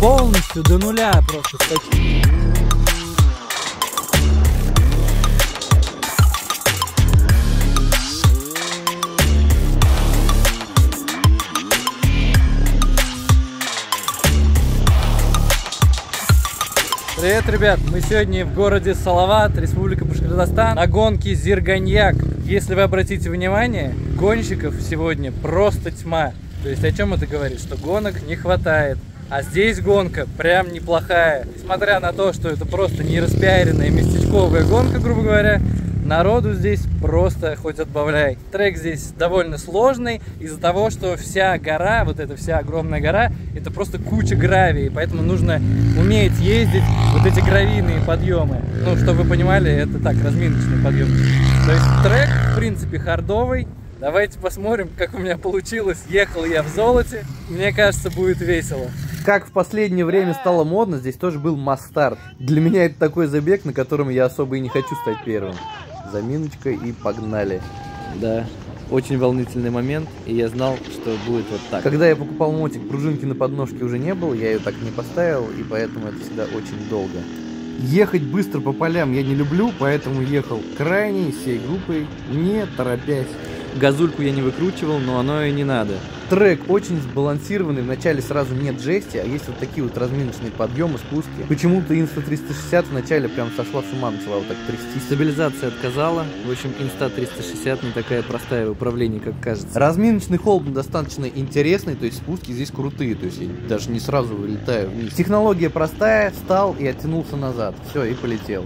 полностью до нуля просто скачу. Привет, ребят! Мы сегодня в городе Салават, Республика Башкортостан, на гонке Зирганьяк. Если вы обратите внимание, гонщиков сегодня просто тьма. То есть о чем это говорит? Что гонок не хватает. А здесь гонка прям неплохая. Несмотря на то, что это просто не распиаренная местечковая гонка, грубо говоря, Народу здесь просто хоть отбавляй. Трек здесь довольно сложный из-за того, что вся гора, вот эта вся огромная гора, это просто куча гравии, поэтому нужно уметь ездить вот эти гравийные подъемы. Ну, чтобы вы понимали, это так, разминочный подъем. То есть трек, в принципе, хардовый, Давайте посмотрим, как у меня получилось. Ехал я в золоте. Мне кажется, будет весело. Как в последнее время стало модно, здесь тоже был мастарт. Для меня это такой забег, на котором я особо и не хочу стать первым заминочка и погнали. Да, очень волнительный момент, и я знал, что будет вот так. Когда я покупал мотик, пружинки на подножке уже не было, я ее так не поставил, и поэтому это всегда очень долго. Ехать быстро по полям я не люблю, поэтому ехал крайней всей группой, не торопясь. Газульку я не выкручивал, но оно и не надо. Трек очень сбалансированный, вначале сразу нет жести, а есть вот такие вот разминочные подъемы, спуски. Почему-то Insta 360 вначале прям сошла с ума, начала вот так трясти. Стабилизация отказала, в общем Insta 360 не такая простая в управлении, как кажется. Разминочный холм достаточно интересный, то есть спуски здесь крутые, то есть я даже не сразу вылетаю вниз. Технология простая, встал и оттянулся назад, все, и полетел.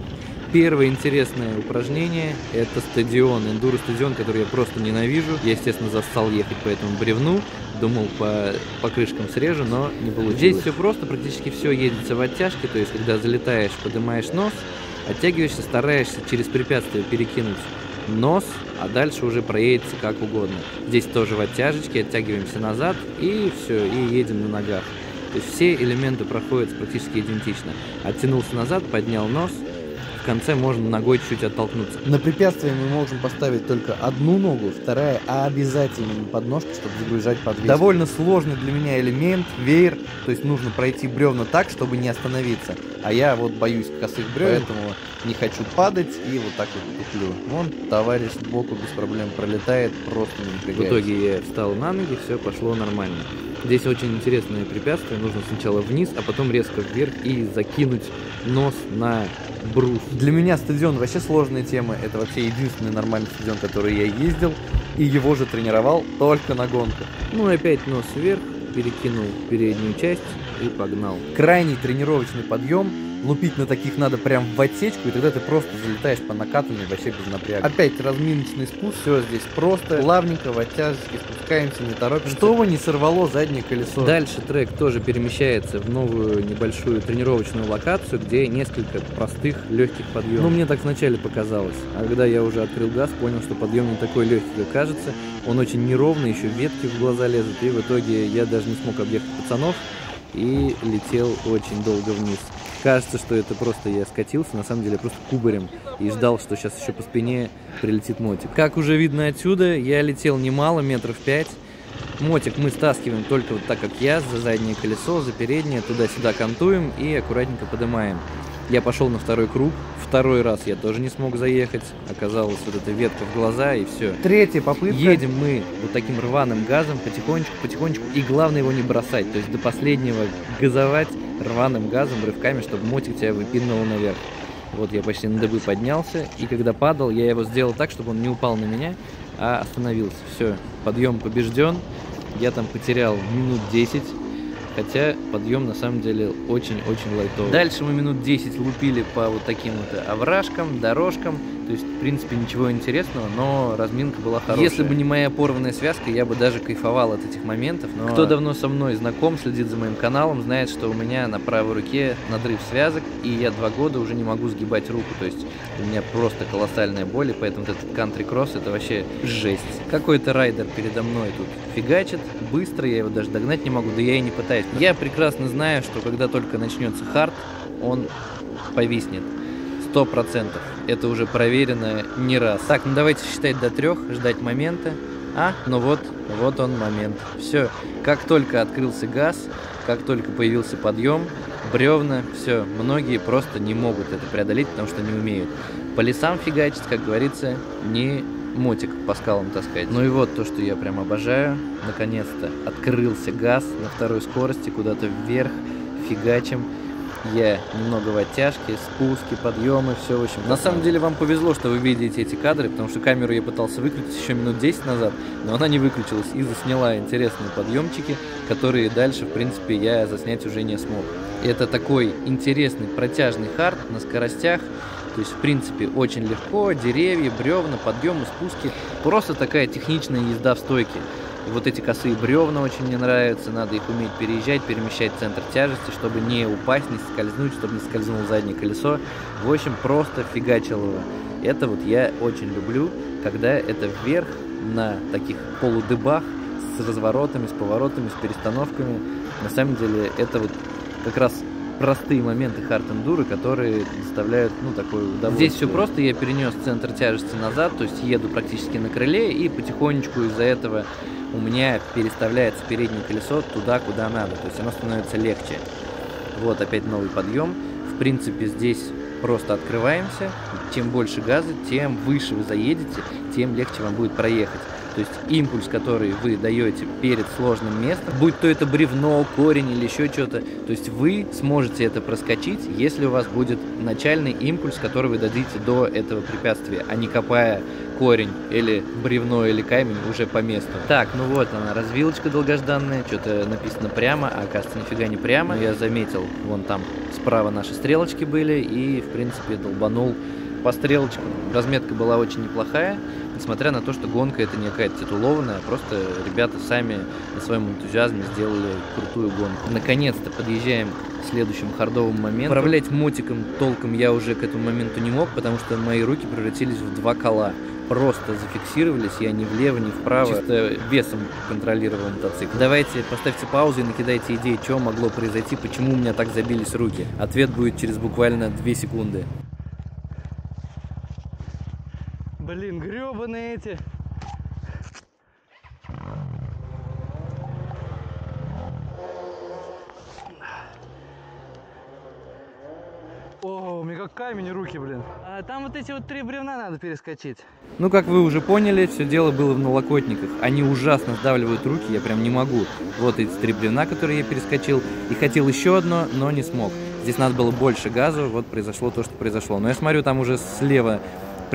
Первое интересное упражнение – это стадион, эндуро-стадион, который я просто ненавижу. Я, естественно, застал ехать по этому бревну, думал по покрышкам срежу, но не получилось. Здесь все просто, практически все едется в оттяжке, то есть когда залетаешь, поднимаешь нос, оттягиваешься, стараешься через препятствие перекинуть нос, а дальше уже проедется как угодно. Здесь тоже в оттяжечке, оттягиваемся назад и все, и едем на ногах. То есть все элементы проходят практически идентично. Оттянулся назад, поднял нос – в конце можно ногой чуть оттолкнуться. На препятствие мы можем поставить только одну ногу, вторая обязательно на подножке, чтобы загружать подвеску. Довольно сложный для меня элемент, веер, то есть нужно пройти бревна так, чтобы не остановиться. А я вот боюсь косых бревен, поэтому не хочу падать и вот так вот туплю. Вон товарищ сбоку без проблем пролетает, просто не напрягаясь. В итоге я встал на ноги, все пошло нормально. Здесь очень интересное препятствие. Нужно сначала вниз, а потом резко вверх и закинуть нос на брус. Для меня стадион вообще сложная тема. Это вообще единственный нормальный стадион, который я ездил. И его же тренировал только на гонках. Ну и опять нос вверх, перекинул переднюю часть и погнал. Крайний тренировочный подъем лупить на таких надо прям в отсечку, и тогда ты просто залетаешь по накатанной вообще без напряга. Опять разминочный спуск, все здесь просто, плавненько, в оттяжечке спускаемся, не торопимся. Чтобы не сорвало заднее колесо. Дальше трек тоже перемещается в новую небольшую тренировочную локацию, где несколько простых легких подъемов. Ну, мне так вначале показалось. А когда я уже открыл газ, понял, что подъем не такой легкий, как кажется. Он очень неровный, еще ветки в глаза лезут, и в итоге я даже не смог объехать пацанов и летел очень долго вниз. Кажется, что это просто я скатился, на самом деле просто кубарем и ждал, что сейчас еще по спине прилетит мотик. Как уже видно отсюда, я летел немало, метров пять. Мотик мы стаскиваем только вот так, как я, за заднее колесо, за переднее, туда-сюда кантуем и аккуратненько поднимаем. Я пошел на второй круг, второй раз я тоже не смог заехать, оказалась вот эта ветка в глаза и все. Третья попытка. Едем мы вот таким рваным газом потихонечку, потихонечку, и главное его не бросать, то есть до последнего газовать рваным газом, рывками, чтобы мотик тебя выпинул наверх. Вот я почти на дыбы поднялся, и когда падал, я его сделал так, чтобы он не упал на меня, а остановился. Все, подъем побежден, я там потерял минут 10, Хотя подъем на самом деле очень-очень лайтовый. Дальше мы минут 10 лупили по вот таким вот овражкам, дорожкам. То есть, в принципе, ничего интересного, но разминка была хорошая. Если бы не моя порванная связка, я бы даже кайфовал от этих моментов. Но кто давно со мной знаком, следит за моим каналом, знает, что у меня на правой руке надрыв связок, и я два года уже не могу сгибать руку. То есть, у меня просто колоссальная боль, и поэтому этот кантри-кросс это вообще жесть. Какой-то райдер передо мной тут фигачит, быстро, я его даже догнать не могу, да я и не пытаюсь. Я прекрасно знаю, что когда только начнется hard, он повиснет. Сто процентов. Это уже проверено не раз. Так, ну давайте считать до трех, ждать момента. А, ну вот, вот он момент. Все, как только открылся газ, как только появился подъем, бревна, все, многие просто не могут это преодолеть, потому что не умеют. По лесам фигачить, как говорится, не мотик по скалам таскать. Ну и вот то, что я прям обожаю. Наконец-то открылся газ на второй скорости, куда-то вверх, фигачим. Я немного в оттяжке, спуски, подъемы, все в общем. На самом деле вам повезло, что вы видите эти кадры, потому что камеру я пытался выключить еще минут 10 назад, но она не выключилась и засняла интересные подъемчики, которые дальше, в принципе, я заснять уже не смог. Это такой интересный протяжный хард на скоростях, то есть, в принципе, очень легко, деревья, бревна, подъемы, спуски, просто такая техничная езда в стойке. Вот эти косые бревна очень мне нравятся, надо их уметь переезжать, перемещать центр тяжести, чтобы не упасть, не скользнуть, чтобы не скользнуло заднее колесо. В общем, просто фигачилово. Это вот я очень люблю, когда это вверх на таких полудыбах с разворотами, с поворотами, с перестановками. На самом деле это вот как раз простые моменты хард эндуро, которые доставляют, ну, такое удовольствие. Здесь все просто, я перенес центр тяжести назад, то есть еду практически на крыле и потихонечку из-за этого у меня переставляется переднее колесо туда, куда надо, то есть оно становится легче. Вот опять новый подъем. В принципе, здесь просто открываемся, чем больше газа, тем выше вы заедете, тем легче вам будет проехать. То есть импульс, который вы даете перед сложным местом, будь то это бревно, корень или еще что-то, то есть вы сможете это проскочить, если у вас будет начальный импульс, который вы дадите до этого препятствия, а не копая корень или бревно или камень уже по месту. Так, ну вот она, развилочка долгожданная, что-то написано прямо, а оказывается нифига не прямо. Я заметил, вон там справа наши стрелочки были и, в принципе, долбанул по стрелочкам. Разметка была очень неплохая, несмотря на то, что гонка это не какая-то титулованная, просто ребята сами на своем энтузиазме сделали крутую гонку. Наконец-то подъезжаем к следующему хардовому моменту. Управлять мотиком толком я уже к этому моменту не мог, потому что мои руки превратились в два кола просто зафиксировались, я ни влево, ни вправо, чисто весом контролировал мотоцикл. Давайте поставьте паузу и накидайте идеи, что могло произойти, почему у меня так забились руки. Ответ будет через буквально 2 секунды. Блин, гребаные эти. О, у меня как камень руки, блин. А там вот эти вот три бревна надо перескочить. Ну, как вы уже поняли, все дело было в налокотниках. Они ужасно сдавливают руки, я прям не могу. Вот эти три бревна, которые я перескочил. И хотел еще одно, но не смог. Здесь надо было больше газа, вот произошло то, что произошло. Но я смотрю, там уже слева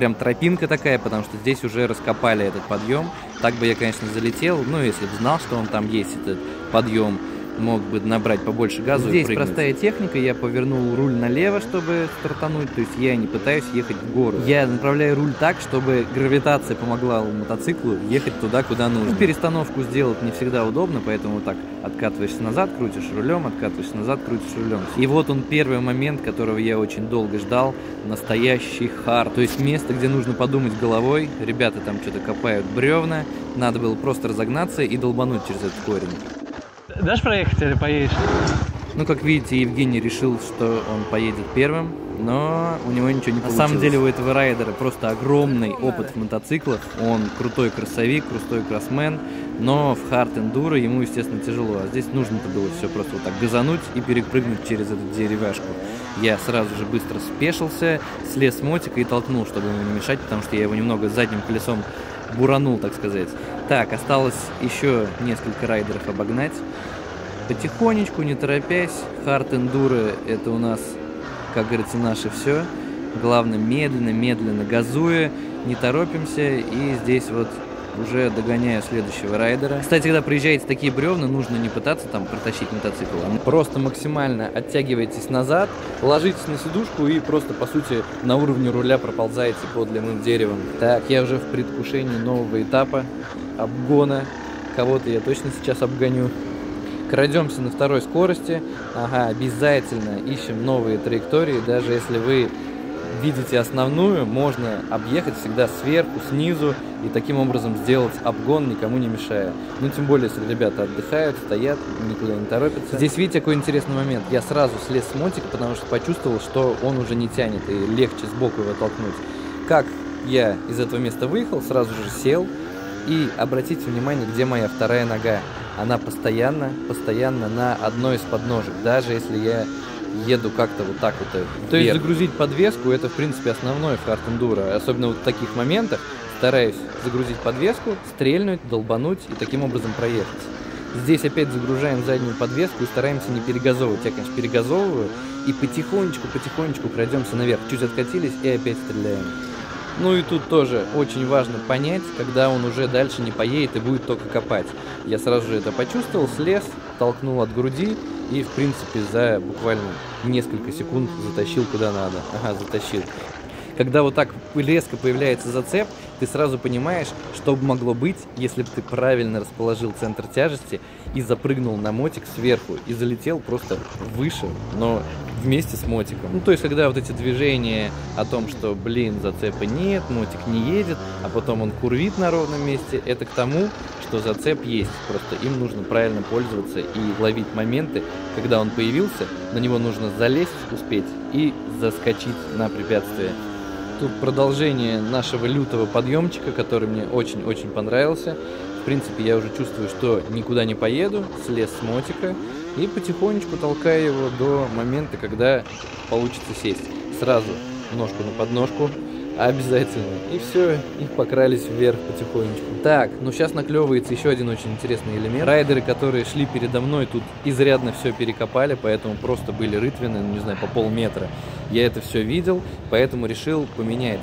прям тропинка такая, потому что здесь уже раскопали этот подъем. Так бы я, конечно, залетел, ну, если бы знал, что он там есть, этот подъем, мог бы набрать побольше газа Здесь и простая техника, я повернул руль налево, чтобы стартануть, то есть я не пытаюсь ехать в гору. Я направляю руль так, чтобы гравитация помогла мотоциклу ехать туда, куда нужно. Ну, перестановку сделать не всегда удобно, поэтому вот так откатываешься назад, крутишь рулем, откатываешься назад, крутишь рулем. И вот он первый момент, которого я очень долго ждал, настоящий хард, то есть место, где нужно подумать головой, ребята там что-то копают бревна, надо было просто разогнаться и долбануть через этот корень. Дашь проехать или поедешь? Ну, как видите, Евгений решил, что он поедет первым, но у него ничего не получилось. На самом деле у этого райдера просто огромный опыт в мотоциклах. Он крутой кроссовик, крутой кроссмен, но в хард эндуро ему, естественно, тяжело. А здесь нужно-то было все просто вот так газануть и перепрыгнуть через эту деревяшку. Я сразу же быстро спешился, слез с мотика и толкнул, чтобы ему не мешать, потому что я его немного задним колесом буранул, так сказать. Так, осталось еще несколько райдеров обогнать. Потихонечку, не торопясь. Хард эндуро это у нас, как говорится, наше все. Главное, медленно, медленно газуя, не торопимся. И здесь вот уже догоняю следующего райдера. Кстати, когда приезжаете такие бревна, нужно не пытаться там протащить мотоцикл, а просто максимально оттягиваетесь назад, ложитесь на сидушку и просто, по сути, на уровне руля проползаете под длинным деревом. Так, я уже в предвкушении нового этапа обгона. Кого-то я точно сейчас обгоню. Крадемся на второй скорости. Ага, обязательно ищем новые траектории, даже если вы видите основную, можно объехать всегда сверху, снизу и таким образом сделать обгон, никому не мешая. Ну, тем более, если ребята отдыхают, стоят, никуда не торопятся. Здесь видите, какой интересный момент. Я сразу слез с мотика, потому что почувствовал, что он уже не тянет и легче сбоку его толкнуть. Как я из этого места выехал, сразу же сел, и обратите внимание, где моя вторая нога. она постоянно, постоянно на одной из подножек, даже если я еду как-то вот так вот. То есть загрузить подвеску это в принципе основное в эндуро, особенно вот в таких моментах стараюсь загрузить подвеску, стрельнуть, долбануть и таким образом проехать. Здесь опять загружаем заднюю подвеску и стараемся не перегазовывать. Я, конечно, перегазовываю и потихонечку-потихонечку крадемся наверх. Чуть откатились и опять стреляем. Ну и тут тоже очень важно понять, когда он уже дальше не поедет и будет только копать. Я сразу же это почувствовал, слез, толкнул от груди и, в принципе, за буквально несколько секунд затащил куда надо. Ага, затащил. Когда вот так резко появляется зацеп, ты сразу понимаешь, что бы могло быть, если бы ты правильно расположил центр тяжести и запрыгнул на мотик сверху и залетел просто выше, но вместе с мотиком. Ну, то есть, когда вот эти движения о том, что, блин, зацепа нет, мотик не едет, а потом он курвит на ровном месте, это к тому, что зацеп есть. Просто им нужно правильно пользоваться и ловить моменты, когда он появился, на него нужно залезть, успеть и заскочить на препятствие. Тут продолжение нашего лютого подъемчика, который мне очень-очень понравился. В принципе, я уже чувствую, что никуда не поеду, слез с мотика и потихонечку толкаю его до момента, когда получится сесть. Сразу ножку на подножку, Обязательно. И все, и покрались вверх потихонечку. Так, ну сейчас наклевывается еще один очень интересный элемент. Райдеры, которые шли передо мной, тут изрядно все перекопали, поэтому просто были рытвины, ну не знаю, по полметра. Я это все видел, поэтому решил поменять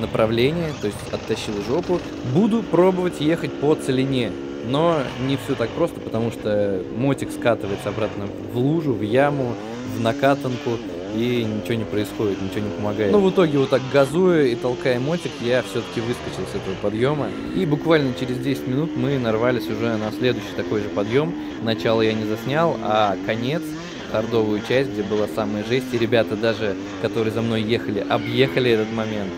направление, то есть оттащил жопу. Буду пробовать ехать по целине, но не все так просто, потому что мотик скатывается обратно в лужу, в яму, в накатанку и ничего не происходит, ничего не помогает. Ну, в итоге вот так газуя и толкая мотик, я все-таки выскочил с этого подъема. И буквально через 10 минут мы нарвались уже на следующий такой же подъем. Начало я не заснял, а конец хардовую часть, где была самая жесть, и ребята даже, которые за мной ехали, объехали этот момент.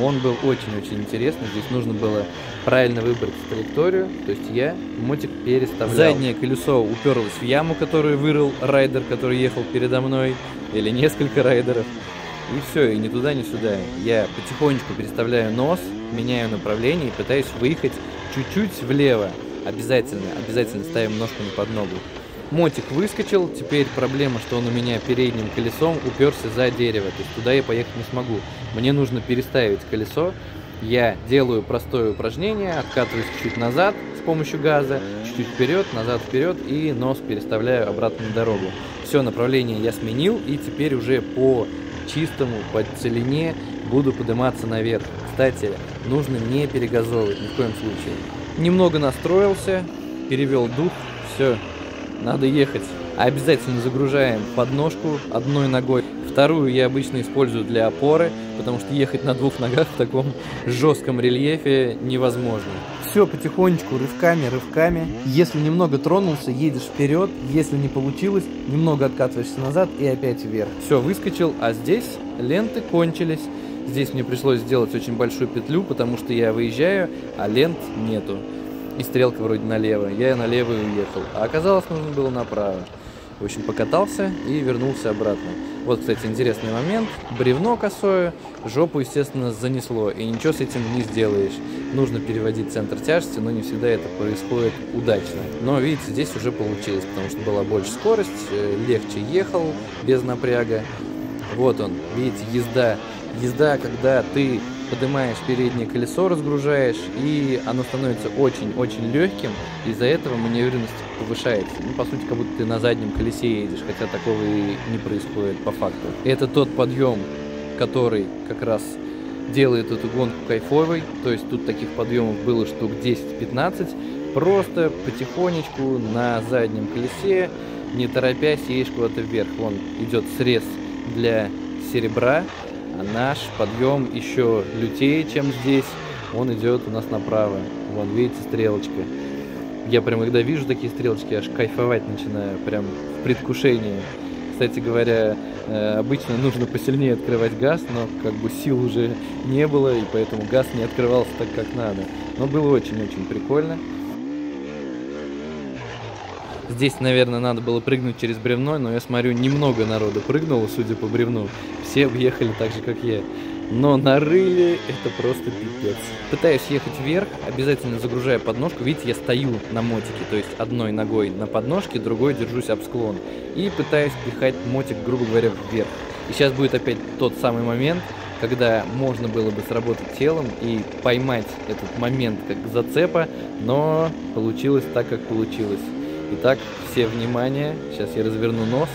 Он был очень-очень интересный. Здесь нужно было правильно выбрать траекторию. То есть я мотик переставлял. Заднее колесо уперлось в яму, которую вырыл райдер, который ехал передо мной. Или несколько райдеров. И все, и ни туда, ни сюда. Я потихонечку переставляю нос, меняю направление и пытаюсь выехать чуть-чуть влево. Обязательно, обязательно ставим ножку на подногу. Мотик выскочил, теперь проблема, что он у меня передним колесом уперся за дерево, то есть туда я поехать не смогу. Мне нужно переставить колесо, я делаю простое упражнение, откатываюсь чуть-чуть назад с помощью газа, чуть-чуть вперед, назад, вперед и нос переставляю обратно на дорогу. Все, направление я сменил и теперь уже по чистому, по целине буду подниматься наверх. Кстати, нужно не перегазовывать ни в коем случае. Немного настроился, перевел дух, все, надо ехать. Обязательно загружаем подножку одной ногой. Вторую я обычно использую для опоры, потому что ехать на двух ногах в таком жестком рельефе невозможно. Все потихонечку, рывками, рывками. Если немного тронулся, едешь вперед. Если не получилось, немного откатываешься назад и опять вверх. Все, выскочил, а здесь ленты кончились. Здесь мне пришлось сделать очень большую петлю, потому что я выезжаю, а лент нету и стрелка вроде налево. Я налево и уехал. А оказалось, нужно было направо. В общем, покатался и вернулся обратно. Вот, кстати, интересный момент. Бревно косое, жопу, естественно, занесло. И ничего с этим не сделаешь. Нужно переводить центр тяжести, но не всегда это происходит удачно. Но, видите, здесь уже получилось, потому что была больше скорость, э, легче ехал без напряга. Вот он, видите, езда. Езда, когда ты поднимаешь переднее колесо, разгружаешь, и оно становится очень-очень легким, из-за этого маневренность повышается. Ну, по сути, как будто ты на заднем колесе едешь, хотя такого и не происходит по факту. Это тот подъем, который как раз делает эту гонку кайфовой, то есть тут таких подъемов было штук 10-15, просто потихонечку на заднем колесе, не торопясь, едешь куда-то вверх. Вон идет срез для серебра, а наш подъем еще лютее, чем здесь. Он идет у нас направо. Вон, видите, стрелочка. Я прям, когда вижу такие стрелочки, аж кайфовать начинаю. Прям в предвкушении. Кстати говоря, э, обычно нужно посильнее открывать газ, но как бы сил уже не было, и поэтому газ не открывался так, как надо. Но было очень-очень прикольно. Здесь, наверное, надо было прыгнуть через бревно, но я смотрю, немного народу прыгнуло, судя по бревну. Все въехали так же, как я. Но нарыли это просто пипец. Пытаюсь ехать вверх, обязательно загружая подножку. Видите, я стою на мотике, то есть одной ногой на подножке, другой держусь об склон. И пытаюсь пихать мотик, грубо говоря, вверх. И сейчас будет опять тот самый момент, когда можно было бы сработать телом и поймать этот момент как зацепа, но получилось так, как получилось. Итак, все внимание, сейчас я разверну нос.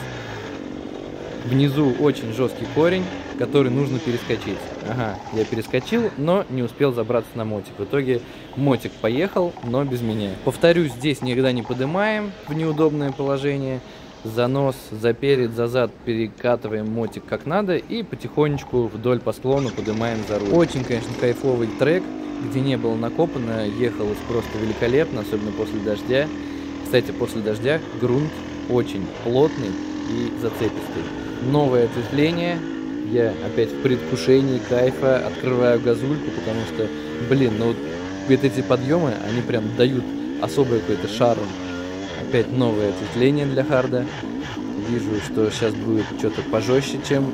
Внизу очень жесткий корень, который нужно перескочить. Ага, я перескочил, но не успел забраться на мотик. В итоге мотик поехал, но без меня. Повторюсь, здесь никогда не поднимаем в неудобное положение. За нос, за перед, за зад перекатываем мотик как надо и потихонечку вдоль по склону поднимаем за руль. Очень, конечно, кайфовый трек, где не было накопано, ехалось просто великолепно, особенно после дождя. Кстати, после дождя грунт очень плотный и зацепистый. Новое ответвление, я опять в предвкушении кайфа открываю газульку, потому что, блин, ну вот эти подъемы, они прям дают особый какой-то шарм. Опять новое ответвление для харда. Вижу, что сейчас будет что-то пожестче, чем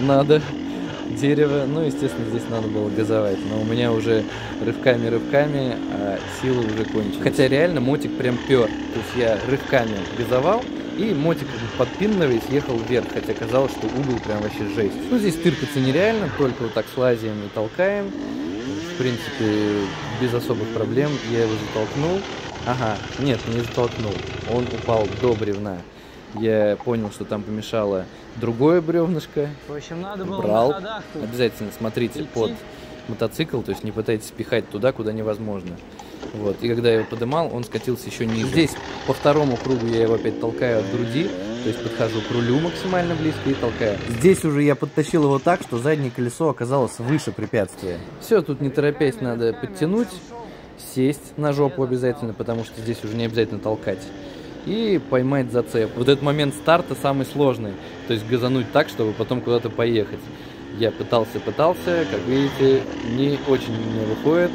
надо. Дерево. Ну, естественно, здесь надо было газовать. Но у меня уже рывками-рывками, а силы уже кончились. Хотя реально мотик прям пер. То есть я рывками газовал, и мотик, подпинываясь, ехал вверх, хотя казалось, что угол прям вообще жесть. Ну, здесь тыркаться нереально, только вот так слазим и толкаем. В принципе, без особых проблем я его затолкнул. Ага, нет, не затолкнул. Он упал до бревна. Я понял, что там помешало другое бревнышко. В общем, надо было Брал. Обязательно смотрите идти. под мотоцикл, то есть не пытайтесь пихать туда, куда невозможно. Вот. И когда я его подымал, он скатился еще ниже. Здесь по второму кругу я его опять толкаю от груди, то есть подхожу к рулю максимально близко и толкаю. Здесь уже я подтащил его так, что заднее колесо оказалось выше препятствия. Все, тут не торопясь надо подтянуть, сесть на жопу обязательно, потому что здесь уже не обязательно толкать. И поймать зацеп. Вот этот момент старта самый сложный. То есть газануть так, чтобы потом куда-то поехать. Я пытался, пытался, как видите, не очень у выходит.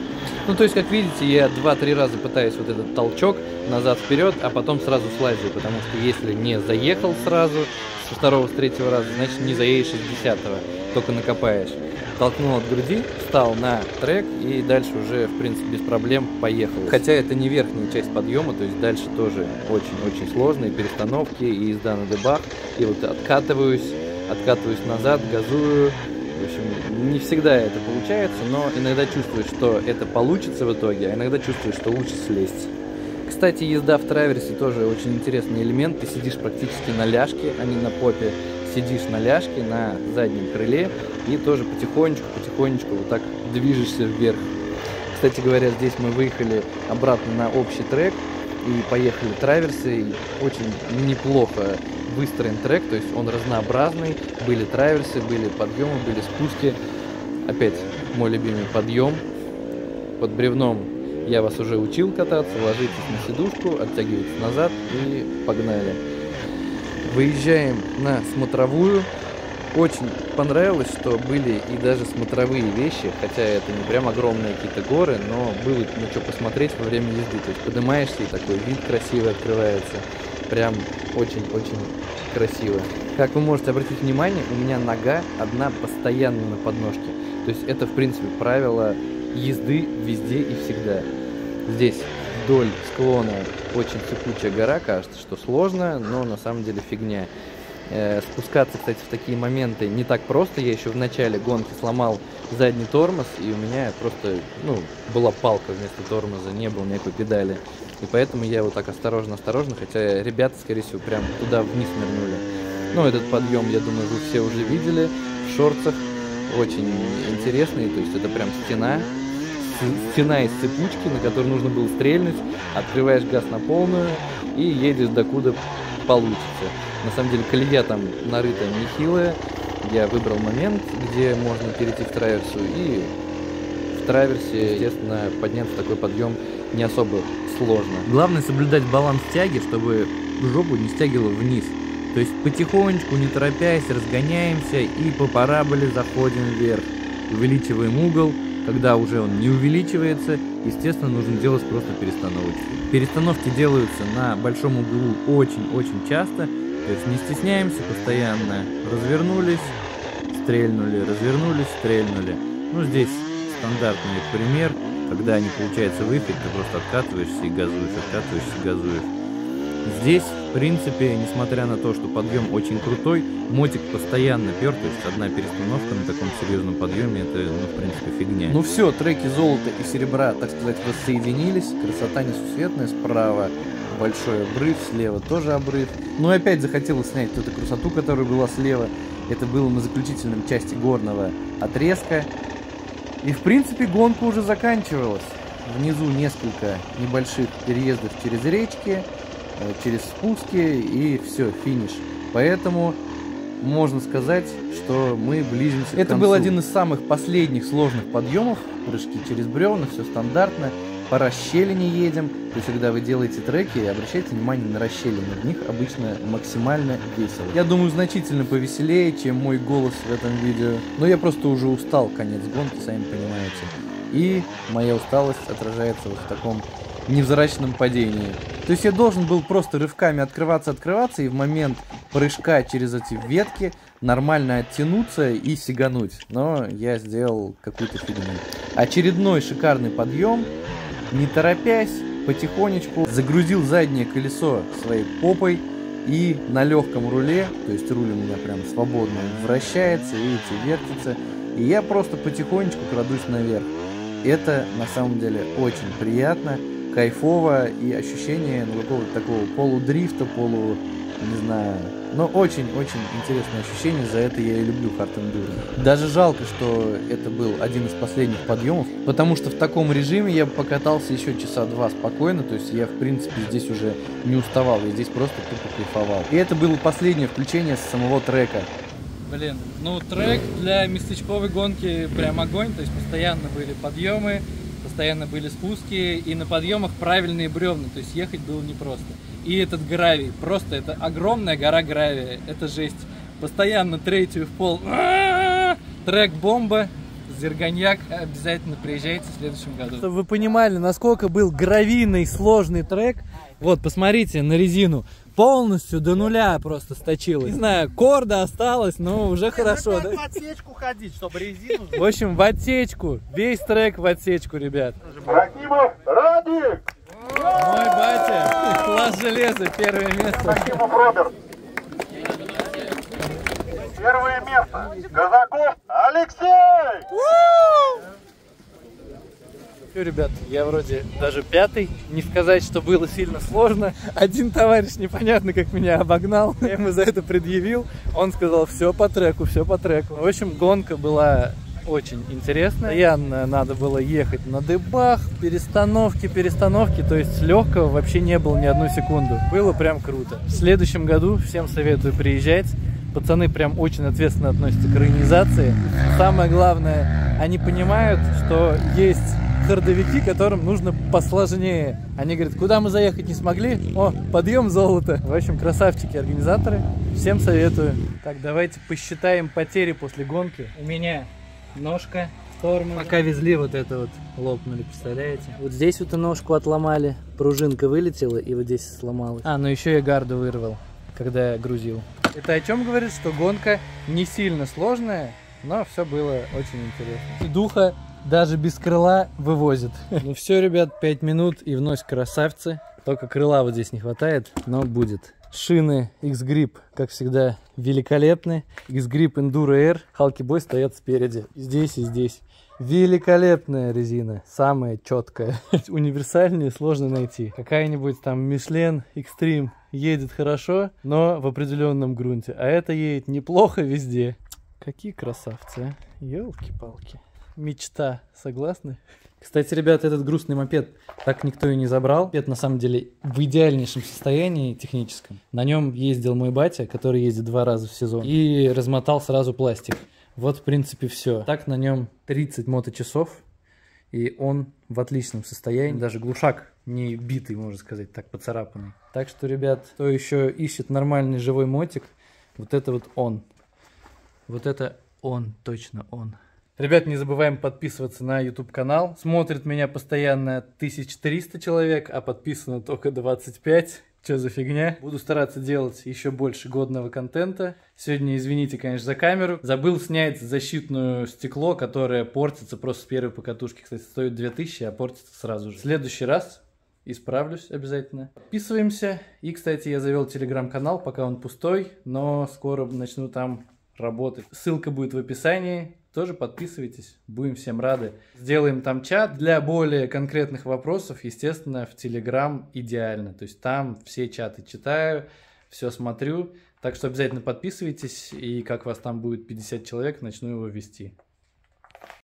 Ну, то есть, как видите, я 2-3 раза пытаюсь вот этот толчок назад-вперед, а потом сразу слазю, потому что если не заехал сразу со второго, с третьего раза, значит не заедешь из десятого, только накопаешь. Толкнул от груди, встал на трек и дальше уже, в принципе, без проблем поехал. Хотя это не верхняя часть подъема, то есть дальше тоже очень-очень сложные перестановки и езда на дебаг. И вот откатываюсь, откатываюсь назад, газую. В общем, не всегда это получается, но иногда чувствуешь, что это получится в итоге, а иногда чувствуешь, что лучше слезть. Кстати, езда в траверсе тоже очень интересный элемент. Ты сидишь практически на ляжке, а не на попе. Сидишь на ляжке, на заднем крыле и тоже потихонечку, потихонечку вот так движешься вверх. Кстати говоря, здесь мы выехали обратно на общий трек и поехали траверсы. И очень неплохо выстроен трек, то есть он разнообразный. Были траверсы, были подъемы, были спуски. Опять мой любимый подъем. Под бревном я вас уже учил кататься. Ложитесь на сидушку, оттягивайтесь назад и погнали. Выезжаем на смотровую. Очень понравилось, что были и даже смотровые вещи, хотя это не прям огромные какие-то горы, но было на что посмотреть во время езды. То есть поднимаешься и такой вид красивый открывается. Прям очень-очень красиво. Как вы можете обратить внимание, у меня нога одна постоянно на подножке. То есть это, в принципе, правило езды везде и всегда. Здесь вдоль склона очень цепучая гора, кажется, что сложно, но на самом деле фигня. Э, спускаться, кстати, в такие моменты не так просто. Я еще в начале гонки сломал задний тормоз, и у меня просто, ну, была палка вместо тормоза, не было никакой педали. И поэтому я вот так осторожно-осторожно, хотя ребята, скорее всего, прям туда вниз нырнули. Ну, этот подъем, я думаю, вы все уже видели в шорцах. Очень интересный, то есть это прям стена, стена из цепучки, на которую нужно было стрельнуть, открываешь газ на полную и едешь докуда получится. На самом деле колея там нарыта нехилая. Я выбрал момент, где можно перейти в траверсу и в траверсе, естественно, подняться такой подъем не особо сложно. Главное соблюдать баланс тяги, чтобы жопу не стягивало вниз. То есть потихонечку, не торопясь, разгоняемся и по параболе заходим вверх. Увеличиваем угол, когда уже он не увеличивается, естественно, нужно делать просто перестановочки. Перестановки делаются на большом углу очень-очень часто, то есть не стесняемся, постоянно развернулись, стрельнули, развернулись, стрельнули. Ну, здесь стандартный пример, когда не получается выехать, ты просто откатываешься и газуешь, откатываешься и газуешь. Здесь, в принципе, несмотря на то, что подъем очень крутой, мотик постоянно пер, то есть одна перестановка на таком серьезном подъеме, это, ну, в принципе, фигня. Ну все, треки золота и серебра, так сказать, воссоединились, красота несусветная, справа большой обрыв, слева тоже обрыв. Ну и опять захотелось снять эту красоту, которая была слева. Это было на заключительном части горного отрезка. И в принципе гонка уже заканчивалась. Внизу несколько небольших переездов через речки, э, через спуски и все, финиш. Поэтому можно сказать, что мы близимся Это к концу. был один из самых последних сложных подъемов, прыжки через бревна, все стандартно по расщелине едем. То есть, когда вы делаете треки, обращайте внимание на расщелины. В них обычно максимально весело. Я думаю, значительно повеселее, чем мой голос в этом видео. Но я просто уже устал, конец гонки, сами понимаете. И моя усталость отражается вот в таком невзрачном падении. То есть я должен был просто рывками открываться, открываться, и в момент прыжка через эти ветки нормально оттянуться и сигануть. Но я сделал какую-то фигню. Очередной шикарный подъем не торопясь, потихонечку загрузил заднее колесо своей попой и на легком руле, то есть руль у меня прям свободно вращается, видите, вертится, и я просто потихонечку крадусь наверх. Это на самом деле очень приятно, кайфово и ощущение ну, какого-то такого полудрифта, полу, не знаю, но очень-очень интересное ощущение, за это я и люблю Hard Enduro. Даже жалко, что это был один из последних подъемов, потому что в таком режиме я покатался еще часа два спокойно, то есть я в принципе здесь уже не уставал, я здесь просто тупо кайфовал. И это было последнее включение с самого трека. Блин, ну трек для местечковой гонки прям огонь, то есть постоянно были подъемы, постоянно были спуски, и на подъемах правильные бревна, то есть ехать было непросто и этот гравий. Просто это огромная гора гравия. Это жесть. Постоянно третью в пол. Трек бомба. Зерганьяк, обязательно приезжайте в следующем году. Чтобы вы понимали, насколько был гравийный, сложный трек. Вот, посмотрите на резину. Полностью до нуля просто сточилось. Не знаю, корда осталась, но уже хорошо. да? в отсечку ходить, чтобы резину... В общем, в отсечку. Весь трек в отсечку, ребят. Рахимов, Радик! Мой батя, класс железа, первое место. Спасибо, Роберт. Первое место. Казаков Алексей! Все, ребят, я вроде даже пятый. Не сказать, что было сильно сложно. Один товарищ непонятно, как меня обогнал. Я ему за это предъявил. Он сказал, все по треку, все по треку. В общем, гонка была очень интересно. Постоянно надо было ехать на дебах, перестановки, перестановки, то есть легкого вообще не было ни одну секунду. Было прям круто. В следующем году всем советую приезжать. Пацаны прям очень ответственно относятся к организации. Самое главное, они понимают, что есть хардовики, которым нужно посложнее. Они говорят, куда мы заехать не смогли? О, подъем золота. В общем, красавчики-организаторы. Всем советую. Так, давайте посчитаем потери после гонки. У меня ножка тормоза. Пока везли вот это вот лопнули, представляете? Вот здесь вот и ножку отломали, пружинка вылетела и вот здесь сломалась. А, ну еще я гарду вырвал, когда я грузил. Это о чем говорит, что гонка не сильно сложная, но все было очень интересно. И духа даже без крыла вывозит. Ну все, ребят, 5 минут и вновь красавцы. Только крыла вот здесь не хватает, но будет. Шины X-Grip, как всегда, великолепны. X-Grip Enduro Air. Халки Бой стоят спереди. Здесь и здесь. Великолепная резина, самая четкая. Универсальнее сложно найти. Какая-нибудь там Michelin Extreme едет хорошо, но в определенном грунте. А это едет неплохо везде. Какие красавцы, а? Елки-палки. Мечта, согласны? Кстати, ребята, этот грустный мопед так никто и не забрал. Мопед на самом деле в идеальнейшем состоянии техническом. На нем ездил мой батя, который ездит два раза в сезон. И размотал сразу пластик. Вот, в принципе, все. Так на нем 30 моточасов. И он в отличном состоянии. Даже глушак не битый, можно сказать, так поцарапанный. Так что, ребят, кто еще ищет нормальный живой мотик, вот это вот он. Вот это он, точно он. Ребят, не забываем подписываться на YouTube канал. Смотрит меня постоянно 1300 человек, а подписано только 25 Что за фигня? Буду стараться делать еще больше годного контента. Сегодня, извините, конечно, за камеру. Забыл снять защитную стекло, которое портится просто с первой покатушки. Кстати, стоит 2000, а портится сразу же. В следующий раз исправлюсь обязательно. Подписываемся. И, кстати, я завел телеграм-канал, пока он пустой, но скоро начну там работать. Ссылка будет в описании. Тоже подписывайтесь, будем всем рады. Сделаем там чат для более конкретных вопросов, естественно, в Телеграм идеально. То есть там все чаты читаю, все смотрю. Так что обязательно подписывайтесь, и как вас там будет 50 человек, начну его вести.